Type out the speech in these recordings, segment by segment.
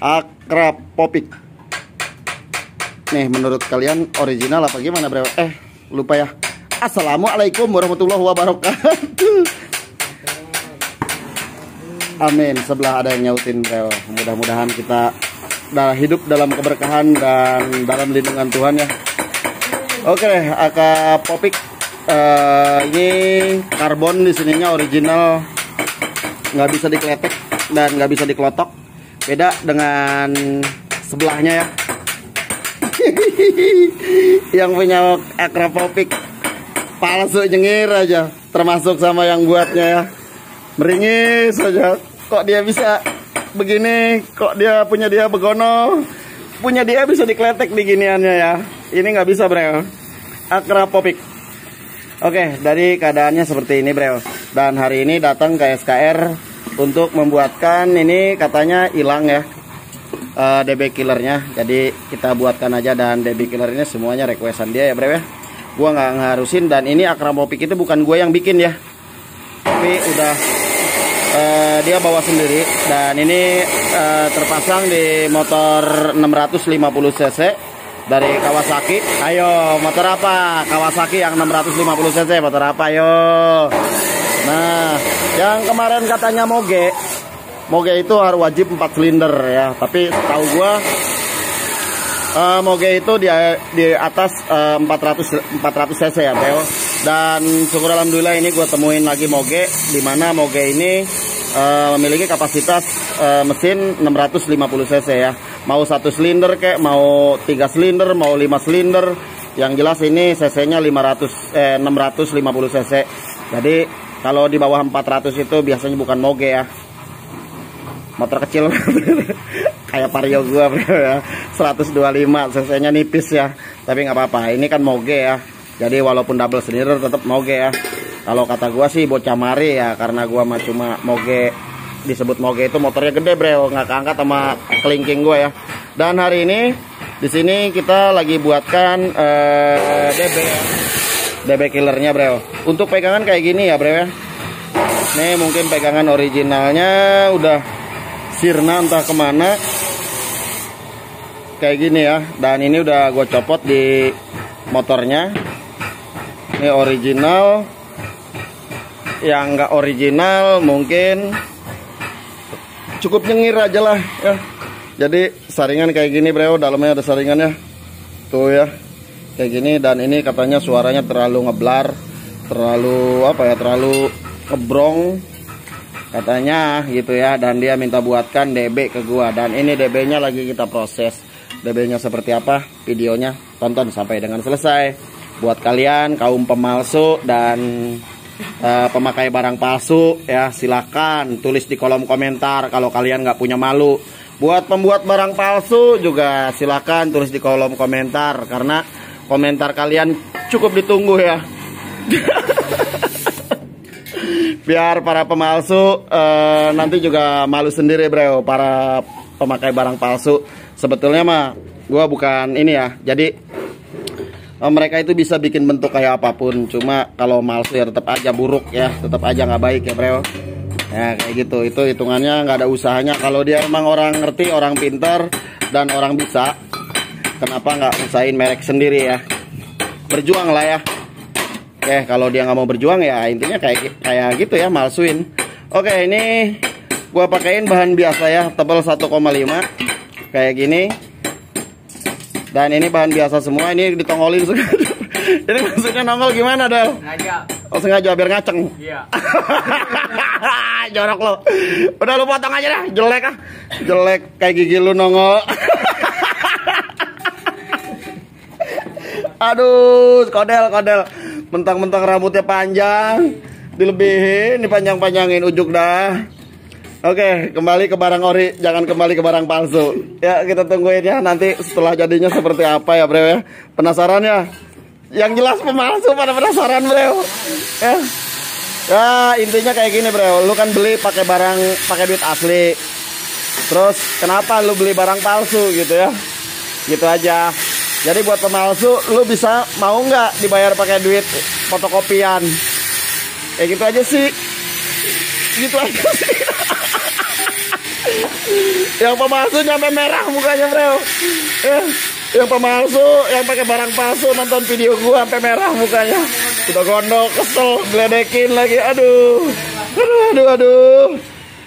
Akrapopik. Nih menurut kalian original apa gimana bro? Eh lupa ya. Assalamualaikum warahmatullahi wabarakatuh. Amin. Sebelah ada yang nyautin bro. Mudah-mudahan kita dah hidup dalam keberkahan dan dalam lindungan Tuhan ya. Oke deh, Akrapopik. Uh, ini karbon di sininya original nggak bisa dikletek dan nggak bisa dikelotok beda dengan sebelahnya ya. Yang punya akrapopik palsu nyengir aja. Termasuk sama yang buatnya ya. Meringis saja kok dia bisa begini? Kok dia punya dia begono? Punya dia bisa dikletek di giniannya ya. Ini nggak bisa bro akrapopik oke dari keadaannya seperti ini bro dan hari ini datang ke SKR untuk membuatkan ini katanya hilang ya uh, eh, DB killernya. Jadi kita buatkan aja dan DB killer ini semuanya requestan dia ya bro ya. Gua nggak ngarusin dan ini akramopik itu bukan gue yang bikin ya. Tapi udah uh, dia bawa sendiri dan ini uh, terpasang di motor 650 cc dari Kawasaki. Ayo motor apa? Kawasaki yang 650 cc motor apa? Ayo Nah, yang kemarin katanya moge, moge itu harus wajib 4 silinder ya. Tapi tahu gua uh, moge itu di di atas uh, 400 400 cc ya, Teo. Dan syukur alhamdulillah ini gua temuin lagi moge di mana moge ini uh, memiliki kapasitas uh, mesin 650 cc ya. Mau satu silinder kek, mau tiga silinder, mau lima silinder. Yang jelas ini cc-nya 500 eh 650 cc. Jadi kalau di bawah 400 itu biasanya bukan moge ya. Motor kecil kayak Vario gua bro ya. 125 cc-nya nipis ya. Tapi nggak apa-apa. Ini kan moge ya. Jadi walaupun double silinder tetap moge ya. Kalau kata gua sih bocah mari ya karena gua mah cuma moge disebut moge itu motornya gede bro, nggak keangkat sama kelingking gua ya. Dan hari ini di sini kita lagi buatkan uh, eh, DB DB killernya bro untuk pegangan kayak gini ya bro ya. Nih mungkin pegangan originalnya udah sirna entah ke mana. Kayak gini ya dan ini udah gue copot di motornya. Ini original. Yang enggak original mungkin cukup nyengir aja lah ya. Jadi saringan kayak gini bro dalamnya ada saringannya tuh ya kayak gini dan ini katanya suaranya terlalu ngeblar terlalu apa ya terlalu kebrong katanya gitu ya dan dia minta buatkan DB ke gua. Dan ini DB nya lagi kita proses. DB nya seperti apa videonya tonton sampai dengan selesai. Buat kalian kaum pemalsu dan uh, pemakai barang palsu ya silahkan tulis di kolom komentar kalau kalian nggak punya malu. Buat pembuat barang palsu juga silahkan tulis di kolom komentar karena komentar kalian cukup ditunggu ya. Biar para pemalsu uh, nanti juga malu sendiri bro para pemakai barang palsu. Sebetulnya mah gue bukan ini ya. Jadi uh, mereka itu bisa bikin bentuk kayak apa pun. Cuma kalau malsu ya tetap aja buruk ya. Tetap aja nggak baik ya bro ya kayak gitu. Itu hitungannya nggak ada usahanya. Kalau dia emang orang ngerti orang pintar dan orang bisa kenapa nggak usahain merek sendiri ya? Berjuang lah ya. Oke kalau dia nggak mau berjuang ya intinya kayak kayak gitu ya malsuin. Oke ini gua pakaiin bahan biasa ya tebal 1,5 kayak gini. Dan ini bahan biasa semua ini ditongolin ini maksudnya nongol gimana Del? sengaja. Oh sengaja biar ngaceng. Iya. Jorok lo. Udah lu potong aja dah jelek ah. Jelek kayak gigi lu nongol Aduh, kodel, kodel. Mentang-mentang rambutnya panjang, dilebihin, dipanjang-panjangin ujuk dah. Oke, kembali ke barang ori, jangan kembali ke barang palsu. Ya, kita tungguin ya nanti setelah jadinya seperti apa ya, Bro ya. Penasaran ya? Yang jelas pemalsu pada penasaran, Bro. Ya. Ya, intinya kayak gini, Bro. Lu kan beli pakai barang pakai duit asli. Terus kenapa lu beli barang palsu gitu ya? Gitu aja. Jadi buat pemalsu, lu bisa mau nggak dibayar pakai duit fotokopian? Kayak gitu aja sih. Gitu aja sih. yang pemalsu nyampe merah mukanya bro eh, yang pemalsu yang pakai barang palsu nonton video gua sampai merah mukanya. Udah gondok kesel geledekin lagi. Aduh. Aduh aduh aduh.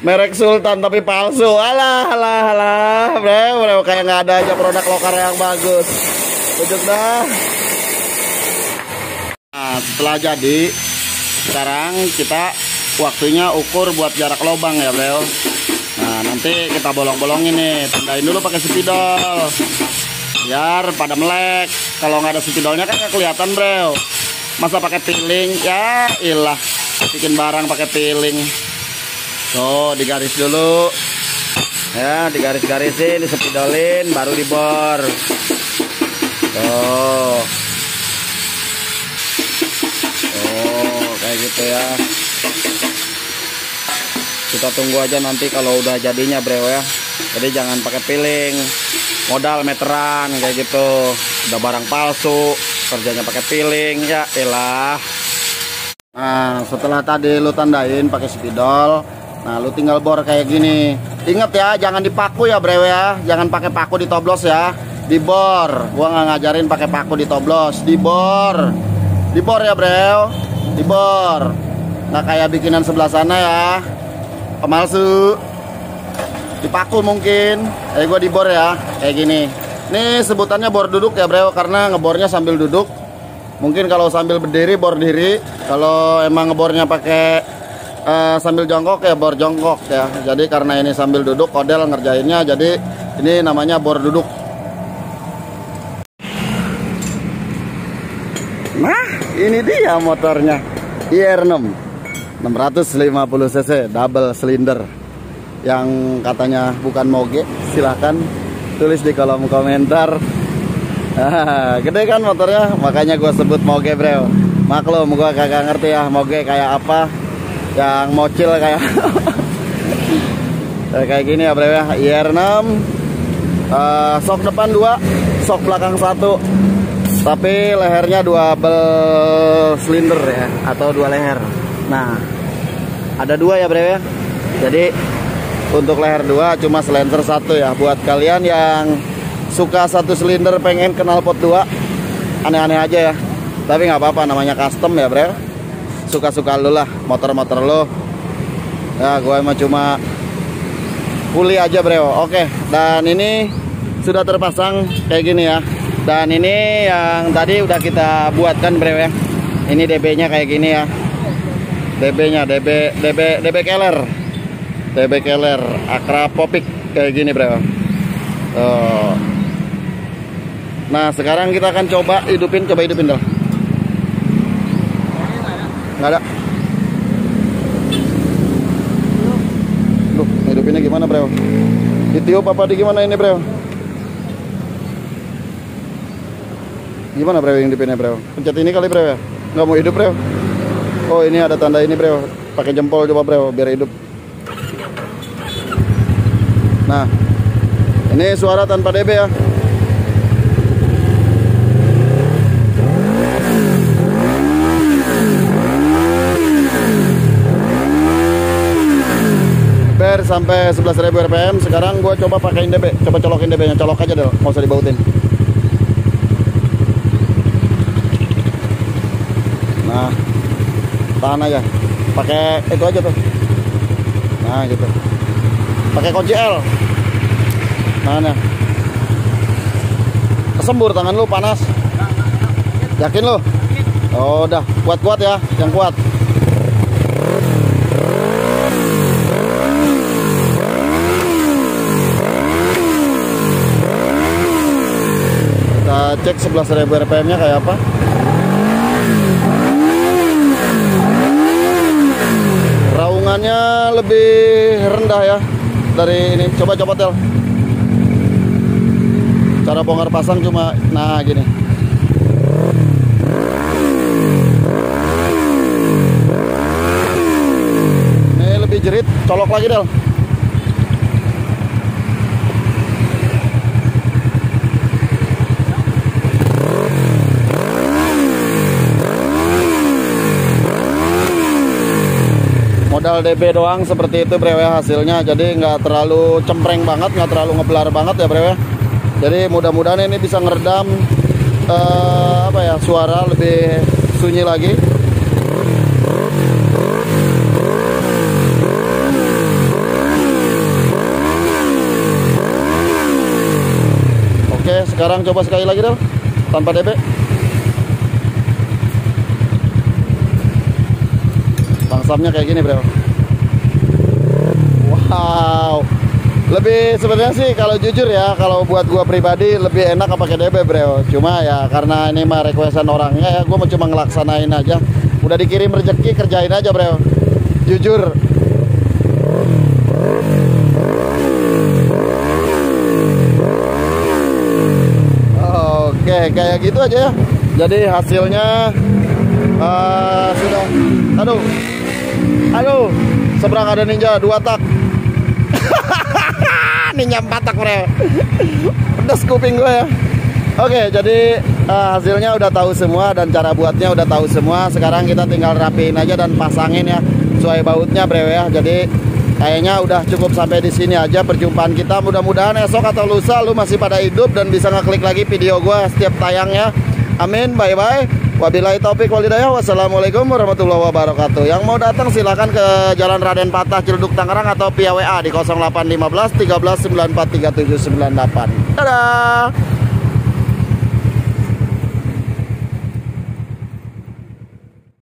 Merek Sultan tapi palsu. Alah alah alah. Bro bro kayak nggak ada aja produk lokal yang bagus ujuk dah. Nah setelah jadi sekarang kita waktunya ukur buat jarak lubang ya bro nah nanti kita bolong-bolongin nih. Tandain dulu pakai spidol. Biar pada melek. Kalau nggak ada spidolnya kan nggak kelihatan bro masa pakai piling? Ya ilah. Bikin barang pakai piling. So digaris dulu. Ya digaris-garisin disepidolin baru dibor tuh oh kayak gitu ya. Kita tunggu aja nanti kalau udah jadinya bro ya. Jadi jangan pakai piling. Modal meteran kayak gitu. Udah barang palsu kerjanya pakai piling ya elah nah setelah tadi lu tandain pakai spidol nah lu tinggal bor kayak gini. Inget ya jangan dipaku ya bro ya. Jangan pakai paku ditoblos ya dibor. Gua nggak ngajarin pakai paku ditoblos. Dibor. Dibor ya bro dibor. Nggak kayak bikinan sebelah sana ya. Pemalsu. Dipaku mungkin. Kayak gue dibor ya. Kayak gini. Ini sebutannya bor duduk ya bro karena ngebornya sambil duduk. Mungkin kalau sambil berdiri bor diri. Kalau emang ngebornya pakai uh, sambil jongkok ya bor jongkok ya. Jadi karena ini sambil duduk kodel ngerjainnya. Jadi ini namanya bor duduk nah ini dia motornya. IR6 650 cc double cylinder yang katanya bukan moge silahkan tulis di kolom komentar. Ah, gede kan motornya? Makanya gue sebut moge bro. Maklum gue kagak ngerti ya moge kayak apa. Yang mocil kayak kayak gini ya bro ya. IR6 uh, ah, sok depan dua sok belakang satu tapi lehernya double cylinder ya atau dua leher. Nah ada dua ya bro ya? Jadi untuk leher dua cuma slider satu ya. Buat kalian yang suka satu silinder pengen kenal pot dua aneh-aneh aja ya. Tapi nggak apa-apa namanya custom ya bro suka-suka lu lah motor-motor lo ya gue emang cuma pulih aja bro oke dan ini sudah terpasang kayak gini ya dan ini yang tadi udah kita buatkan bro ya ini DB nya kayak gini ya DB-nya DB DB DB Keller. DB Keller Akrapopik kayak gini, Bro. Oh. Nah, sekarang kita akan coba hidupin, coba hidupin dong. Nggak ada. Duh, hidupinnya gimana, Bro? Ditiup apa di gimana ini, Bro? Gimana, Bro, yang hidupinnya, Bro? Pencet ini kali, Bro ya? Nggak mau hidup, Bro? Oh ini ada tanda ini bro Pakai jempol coba bro biar hidup. Nah Ini suara tanpa DB ya? Sampai 11.000 rpm Sekarang gue coba pakai DB Coba colokin DB nya Colok aja deh Nggak usah dibautin Nah tahan aja. Pakai itu aja tuh. Nah gitu. Pakai kunci L. Nah, nah kesembur tangan lu panas. Yakin lu? Oh udah. Kuat-kuat ya yang kuat. Cek 11.000 rpm nya kayak apa raungannya lebih rendah ya dari ini. Coba coba tel. Cara bongkar pasang cuma nah gini. Ini lebih jerit colok lagi del tinggal DB doang seperti itu brewe hasilnya. Jadi nggak terlalu cempreng banget nggak terlalu ngebelar banget ya brewe jadi mudah-mudahan ini bisa ngeredam uh, apa ya suara lebih sunyi lagi. Oke sekarang coba sekali lagi dong tanpa DB Bangsapnya kayak gini bro Wow. Lebih sebenarnya sih kalau jujur ya Kalau buat gua pribadi lebih enak pakai DB bro. Cuma ya karena ini mah requestan orangnya ya Gua cuma ngelaksanain aja. Udah dikirim rezeki kerjain aja bro. Jujur. Oke kayak gitu aja ya. Jadi hasilnya uh, Sudah. Aduh. Aduh, seberang ada ninja dua tak. Ninja empat tak bro. Pedas kuping gue ya. Oke, jadi uh, hasilnya udah tahu semua dan cara buatnya udah tahu semua. Sekarang kita tinggal rapiin aja dan pasangin ya sesuai bautnya bro ya. Jadi kayaknya udah cukup sampai di sini aja perjumpaan kita. Mudah-mudahan esok atau lusa lu masih pada hidup dan bisa ngeklik lagi video gue setiap tayangnya. Amin, bye bye. Wabillahi taufik walhidayah. Wassalamualaikum warahmatullahi wabarakatuh. Yang mau datang silakan ke Jalan Raden Patah Ciledug Tangerang atau via WA di 0815 13 94 3798. Dadah.